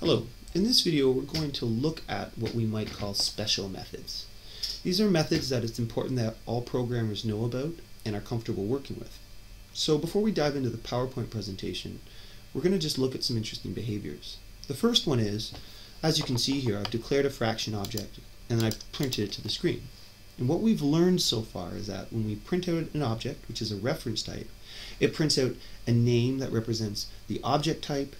Hello. In this video we're going to look at what we might call special methods. These are methods that it's important that all programmers know about and are comfortable working with. So before we dive into the PowerPoint presentation, we're going to just look at some interesting behaviors. The first one is, as you can see here, I've declared a fraction object and I've printed it to the screen. And what we've learned so far is that when we print out an object, which is a reference type, it prints out a name that represents the object type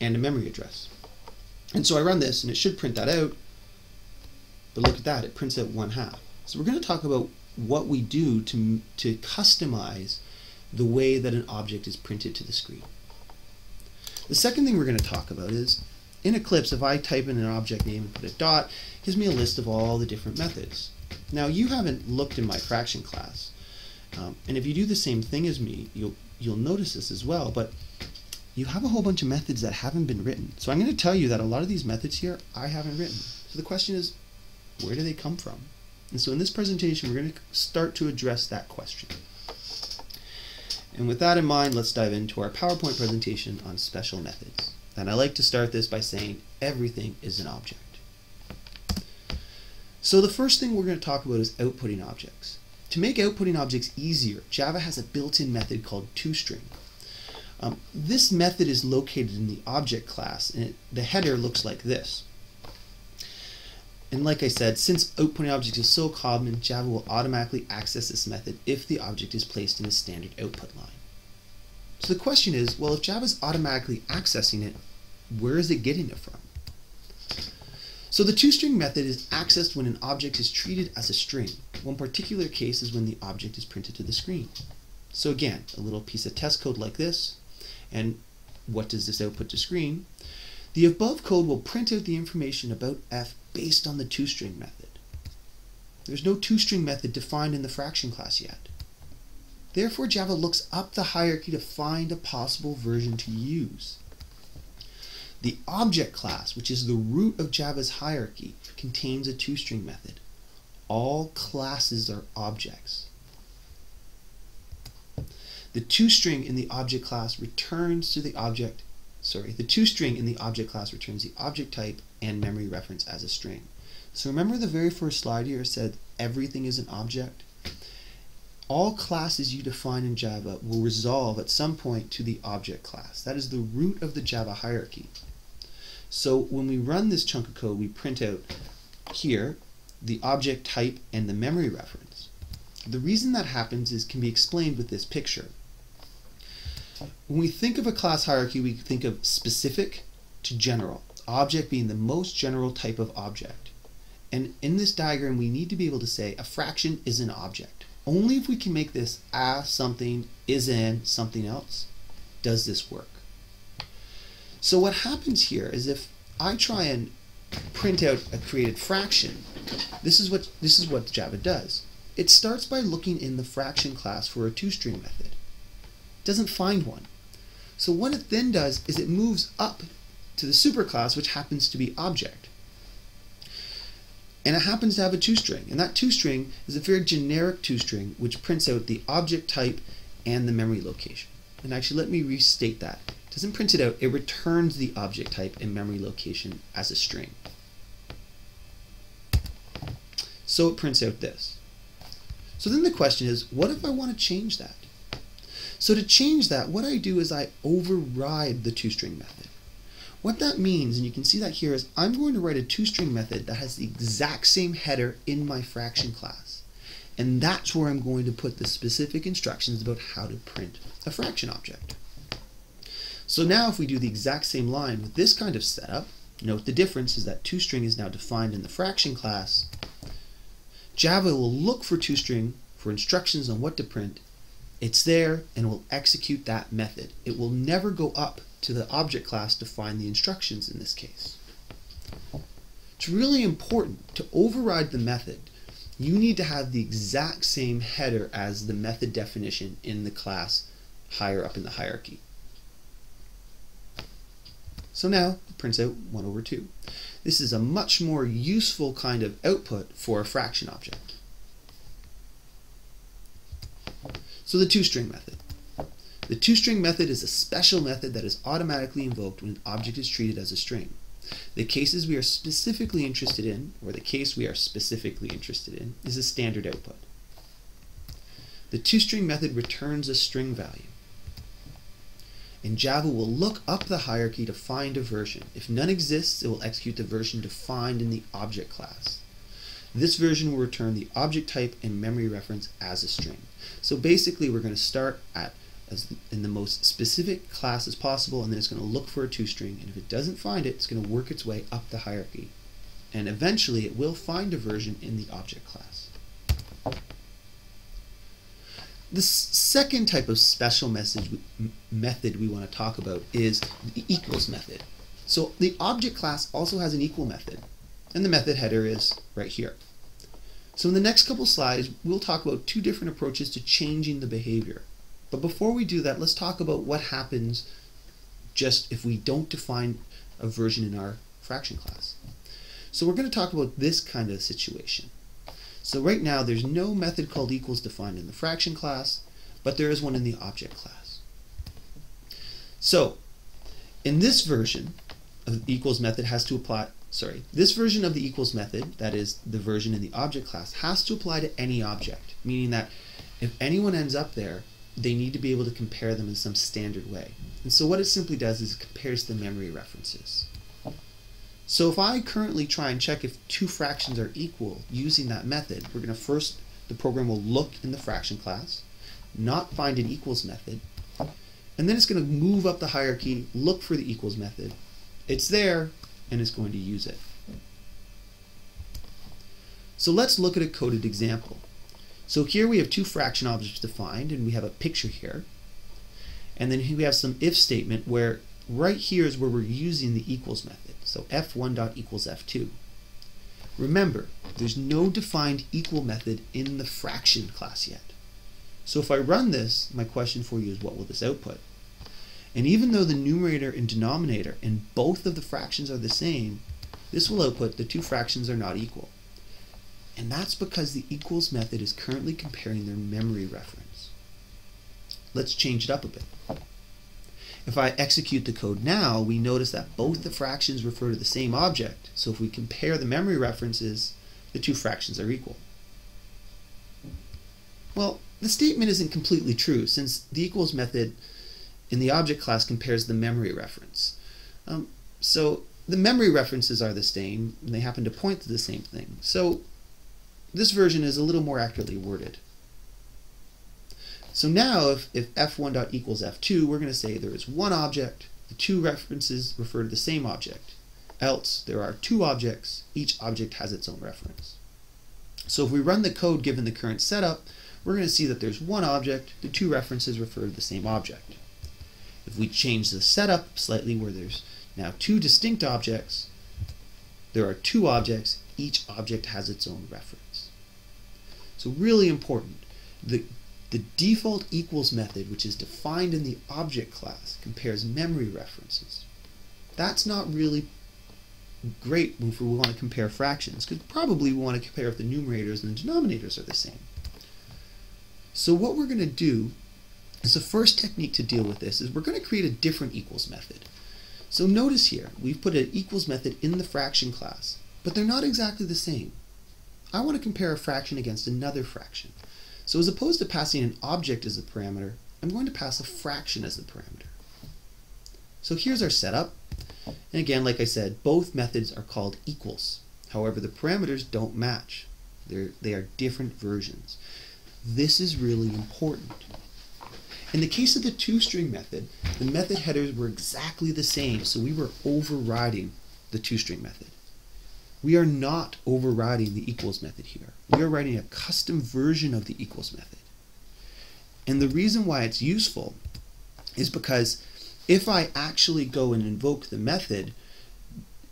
and a memory address. And so I run this and it should print that out, but look at that, it prints out one half. So we're going to talk about what we do to, to customize the way that an object is printed to the screen. The second thing we're going to talk about is in Eclipse, if I type in an object name and put a dot, it gives me a list of all the different methods. Now you haven't looked in my fraction class, um, and if you do the same thing as me, you'll you'll notice this as well. But you have a whole bunch of methods that haven't been written. So I'm going to tell you that a lot of these methods here I haven't written. So the question is, where do they come from? And so in this presentation, we're going to start to address that question. And with that in mind, let's dive into our PowerPoint presentation on special methods. And I like to start this by saying everything is an object. So the first thing we're going to talk about is outputting objects. To make outputting objects easier, Java has a built-in method called toString. Um, this method is located in the object class, and it, the header looks like this. And like I said, since outputting objects is so common, Java will automatically access this method if the object is placed in a standard output line. So the question is, well, if Java is automatically accessing it, where is it getting it from? So the toString method is accessed when an object is treated as a string. One particular case is when the object is printed to the screen. So again, a little piece of test code like this, and what does this output to screen? The above code will print out the information about f based on the toString method. There's no toString method defined in the fraction class yet. Therefore, Java looks up the hierarchy to find a possible version to use. The object class, which is the root of Java's hierarchy, contains a toString method. All classes are objects. The toString in the object class returns to the object, sorry, the toString in the object class returns the object type and memory reference as a string. So remember the very first slide here said everything is an object? All classes you define in Java will resolve at some point to the object class. That is the root of the Java hierarchy. So when we run this chunk of code, we print out here the object type and the memory reference. The reason that happens is can be explained with this picture. When we think of a class hierarchy, we think of specific to general, object being the most general type of object. And in this diagram, we need to be able to say a fraction is an object. Only if we can make this a something is in something else does this work. So what happens here is if I try and print out a created fraction, this is what this is what Java does. It starts by looking in the fraction class for a toString method doesn't find one. So what it then does is it moves up to the superclass, which happens to be object. And it happens to have a toString. And that toString is a very generic toString, which prints out the object type and the memory location. And actually, let me restate that. It doesn't print it out, it returns the object type and memory location as a string. So it prints out this. So then the question is, what if I want to change that? So to change that, what I do is I override the toString method. What that means, and you can see that here, is I'm going to write a toString method that has the exact same header in my fraction class. And that's where I'm going to put the specific instructions about how to print a fraction object. So now if we do the exact same line with this kind of setup, note the difference is that toString is now defined in the fraction class. Java will look for toString for instructions on what to print it's there and will execute that method. It will never go up to the object class to find the instructions in this case. It's really important to override the method. You need to have the exact same header as the method definition in the class higher up in the hierarchy. So now it prints out 1 over 2. This is a much more useful kind of output for a fraction object. So the toString method. The toString method is a special method that is automatically invoked when an object is treated as a string. The cases we are specifically interested in, or the case we are specifically interested in, is a standard output. The toString method returns a string value. And Java will look up the hierarchy to find a version. If none exists, it will execute the version defined in the object class. This version will return the object type and memory reference as a string. So basically we're going to start at as in the most specific class as possible and then it's going to look for a toString and if it doesn't find it, it's going to work its way up the hierarchy. And eventually it will find a version in the object class. The second type of special message method we want to talk about is the equals method. So the object class also has an equal method and the method header is right here. So in the next couple slides, we'll talk about two different approaches to changing the behavior. But before we do that, let's talk about what happens just if we don't define a version in our fraction class. So we're going to talk about this kind of situation. So right now, there's no method called equals defined in the fraction class, but there is one in the object class. So in this version, of equals method has to apply sorry, this version of the equals method, that is the version in the object class, has to apply to any object, meaning that if anyone ends up there, they need to be able to compare them in some standard way. And so what it simply does is it compares the memory references. So if I currently try and check if two fractions are equal using that method, we're going to first, the program will look in the fraction class, not find an equals method, and then it's going to move up the hierarchy, look for the equals method. It's there, and it's going to use it. So let's look at a coded example. So here we have two fraction objects defined, and we have a picture here. And then we have some if statement where right here is where we're using the equals method. So f1 dot equals f2. Remember, there's no defined equal method in the fraction class yet. So if I run this, my question for you is what will this output? And even though the numerator and denominator in both of the fractions are the same, this will output the two fractions are not equal. And that's because the equals method is currently comparing their memory reference. Let's change it up a bit. If I execute the code now, we notice that both the fractions refer to the same object. So if we compare the memory references, the two fractions are equal. Well, the statement isn't completely true since the equals method in the object class compares the memory reference. Um, so the memory references are the same, and they happen to point to the same thing. So this version is a little more accurately worded. So now if, if f1 dot equals f2, we're going to say there is one object, the two references refer to the same object. Else, there are two objects, each object has its own reference. So if we run the code given the current setup, we're going to see that there's one object, the two references refer to the same object. If we change the setup slightly where there's now two distinct objects, there are two objects, each object has its own reference. So really important, the, the default equals method, which is defined in the object class, compares memory references. That's not really great if we want to compare fractions, because probably we want to compare if the numerators and the denominators are the same. So what we're going to do so the first technique to deal with this is we're going to create a different equals method. So notice here, we've put an equals method in the fraction class, but they're not exactly the same. I want to compare a fraction against another fraction. So as opposed to passing an object as a parameter, I'm going to pass a fraction as the parameter. So here's our setup. And again, like I said, both methods are called equals. However, the parameters don't match. They're, they are different versions. This is really important. In the case of the toString method, the method headers were exactly the same, so we were overriding the toString method. We are not overriding the equals method here. We are writing a custom version of the equals method. And the reason why it's useful is because if I actually go and invoke the method,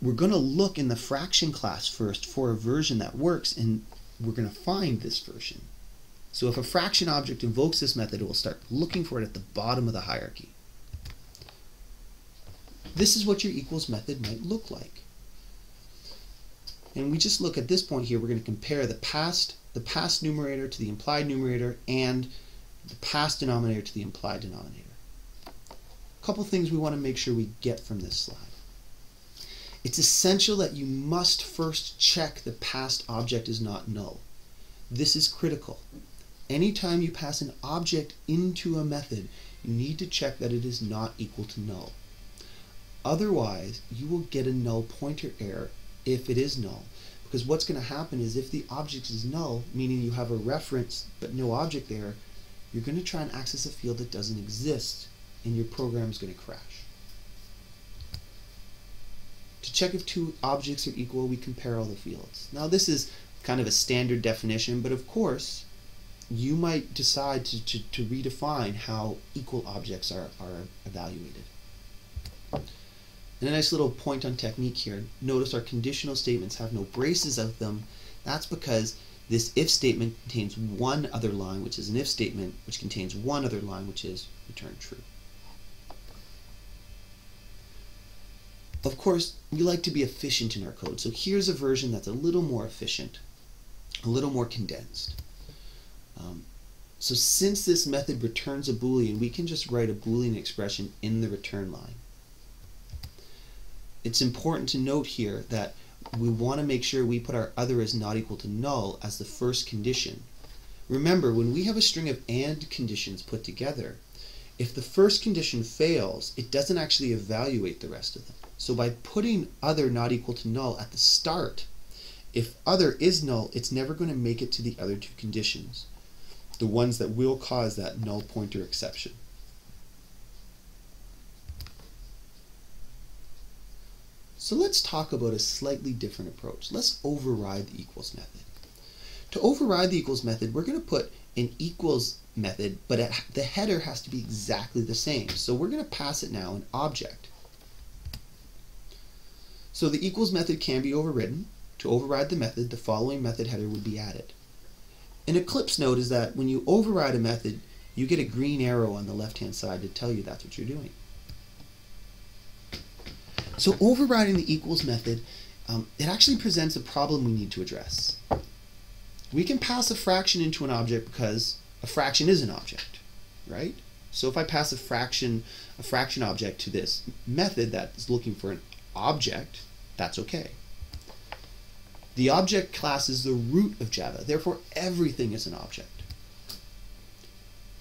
we're going to look in the fraction class first for a version that works, and we're going to find this version. So if a fraction object invokes this method, it will start looking for it at the bottom of the hierarchy. This is what your equals method might look like. And we just look at this point here, we're going to compare the past, the past numerator to the implied numerator and the past denominator to the implied denominator. A couple things we want to make sure we get from this slide. it's essential that you must first check the past object is not null. This is critical. Anytime you pass an object into a method, you need to check that it is not equal to null. Otherwise, you will get a null pointer error if it is null. Because what's going to happen is if the object is null, meaning you have a reference but no object there, you're going to try and access a field that doesn't exist, and your program is going to crash. To check if two objects are equal, we compare all the fields. Now this is kind of a standard definition, but of course, you might decide to, to, to redefine how equal objects are, are evaluated. And a nice little point on technique here. Notice our conditional statements have no braces of them. That's because this if statement contains one other line, which is an if statement, which contains one other line, which is return true. Of course, we like to be efficient in our code, so here's a version that's a little more efficient, a little more condensed. Um, so since this method returns a boolean, we can just write a boolean expression in the return line. It's important to note here that we want to make sure we put our other is not equal to null as the first condition. Remember, when we have a string of AND conditions put together, if the first condition fails, it doesn't actually evaluate the rest of them. So by putting other not equal to null at the start, if other is null, it's never going to make it to the other two conditions, the ones that will cause that null pointer exception. So let's talk about a slightly different approach. Let's override the equals method. To override the equals method, we're going to put an equals method, but the header has to be exactly the same. So we're going to pass it now an object. So the equals method can be overridden. To override the method, the following method header would be added. An Eclipse note is that when you override a method, you get a green arrow on the left-hand side to tell you that's what you're doing. So overriding the equals method, um, it actually presents a problem we need to address. We can pass a fraction into an object because a fraction is an object, right? So if I pass a fraction, a fraction object to this method that is looking for an object, that's okay. The object class is the root of Java, therefore everything is an object.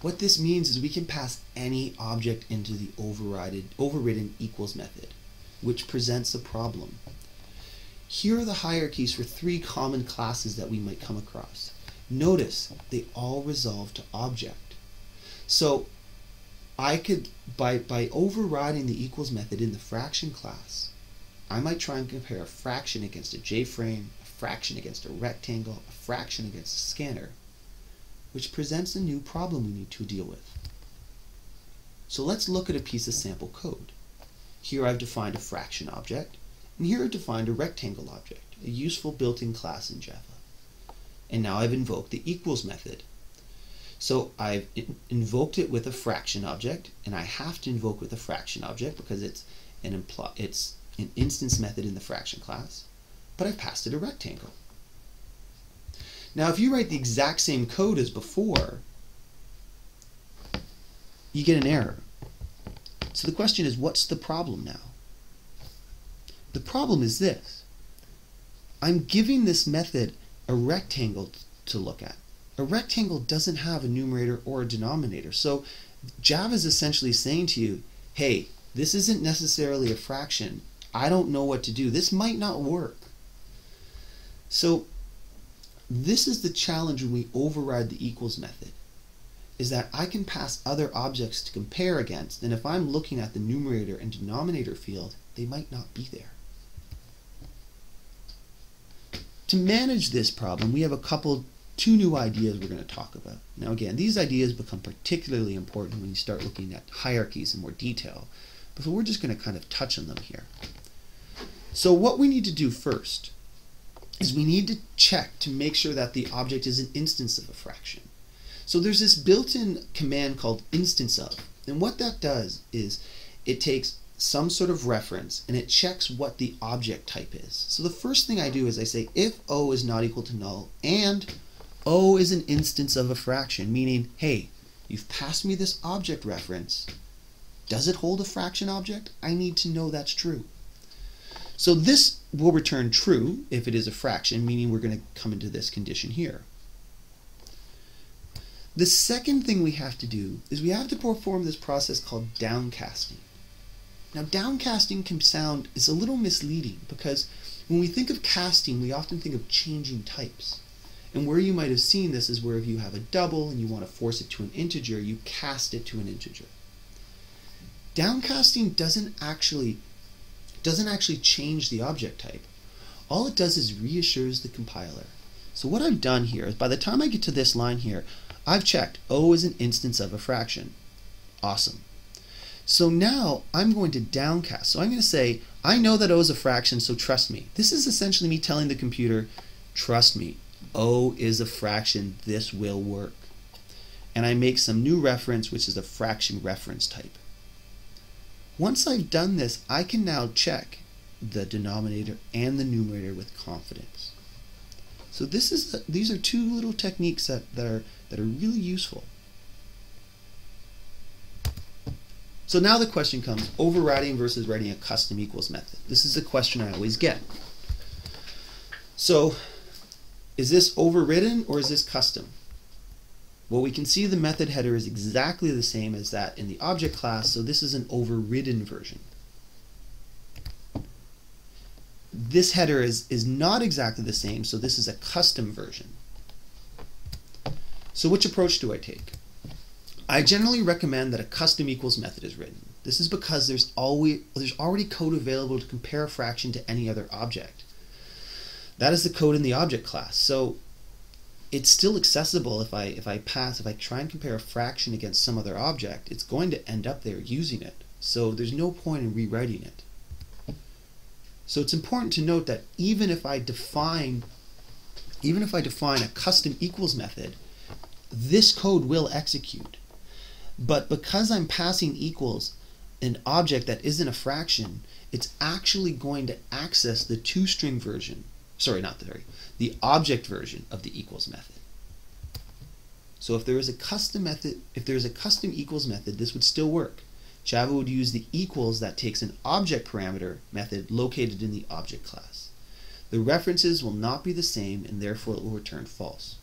What this means is we can pass any object into the overridden, overridden equals method which presents a problem. Here are the hierarchies for three common classes that we might come across. Notice they all resolve to object. So I could, by, by overriding the equals method in the fraction class, I might try and compare a fraction against a JFrame, a fraction against a rectangle, a fraction against a scanner, which presents a new problem we need to deal with. So let's look at a piece of sample code. Here I've defined a fraction object, and here I've defined a rectangle object, a useful built-in class in Java. And now I've invoked the equals method. So I've invoked it with a fraction object, and I have to invoke with a fraction object because it's an, it's an instance method in the fraction class, but I've passed it a rectangle. Now if you write the exact same code as before, you get an error. So the question is, what's the problem now? The problem is this. I'm giving this method a rectangle to look at. A rectangle doesn't have a numerator or a denominator. So Java is essentially saying to you, hey, this isn't necessarily a fraction. I don't know what to do. This might not work. So this is the challenge when we override the equals method is that I can pass other objects to compare against, and if I'm looking at the numerator and denominator field, they might not be there. To manage this problem, we have a couple, two new ideas we're going to talk about. Now again, these ideas become particularly important when you start looking at hierarchies in more detail, but we're just going to kind of touch on them here. So what we need to do first is we need to check to make sure that the object is an instance of a fraction. So there's this built-in command called instance of. And what that does is it takes some sort of reference and it checks what the object type is. So the first thing I do is I say if O is not equal to null and O is an instance of a fraction, meaning, hey, you've passed me this object reference. Does it hold a fraction object? I need to know that's true. So this will return true if it is a fraction, meaning we're going to come into this condition here. The second thing we have to do is we have to perform this process called downcasting. Now downcasting can sound is a little misleading because when we think of casting, we often think of changing types. And where you might have seen this is where if you have a double and you want to force it to an integer, you cast it to an integer. Downcasting doesn't actually doesn't actually change the object type. All it does is reassures the compiler. So what I've done here is by the time I get to this line here, I've checked O is an instance of a fraction. Awesome. So now I'm going to downcast. So I'm going to say, I know that O is a fraction, so trust me. This is essentially me telling the computer, trust me, O is a fraction, this will work. And I make some new reference, which is a fraction reference type. Once I've done this, I can now check the denominator and the numerator with confidence. So this is a, these are two little techniques that, that are that are really useful. So now the question comes, overriding versus writing a custom equals method. This is a question I always get. So is this overridden or is this custom? Well, we can see the method header is exactly the same as that in the object class, so this is an overridden version. This header is, is not exactly the same, so this is a custom version. So which approach do I take? I generally recommend that a custom equals method is written. This is because there's always there's already code available to compare a fraction to any other object. That is the code in the object class. So it's still accessible if I if I pass if I try and compare a fraction against some other object, it's going to end up there using it. So there's no point in rewriting it. So it's important to note that even if I define even if I define a custom equals method, this code will execute. But because I'm passing equals an object that isn't a fraction, it's actually going to access the toString version sorry, not the very, the object version of the equals method. So if there is a custom method, if there is a custom equals method, this would still work. Java would use the equals that takes an object parameter method located in the object class. The references will not be the same and therefore it will return false.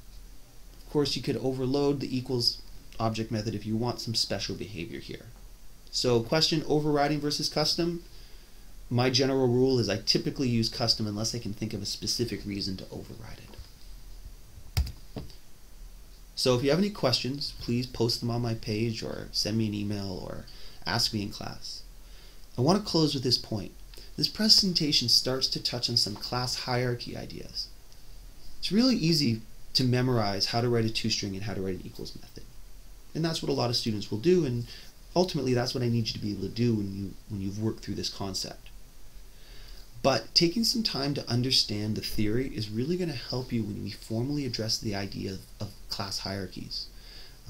Of course, you could overload the equals object method if you want some special behavior here. So question overriding versus custom, my general rule is I typically use custom unless I can think of a specific reason to override it. So if you have any questions, please post them on my page or send me an email or ask me in class. I want to close with this point. This presentation starts to touch on some class hierarchy ideas. It's really easy to memorize how to write a toString and how to write an equals method. And that's what a lot of students will do and ultimately that's what I need you to be able to do when you when you've worked through this concept. But taking some time to understand the theory is really going to help you when we formally address the idea of, of class hierarchies.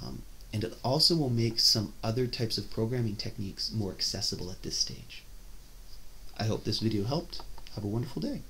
Um, and it also will make some other types of programming techniques more accessible at this stage. I hope this video helped. Have a wonderful day.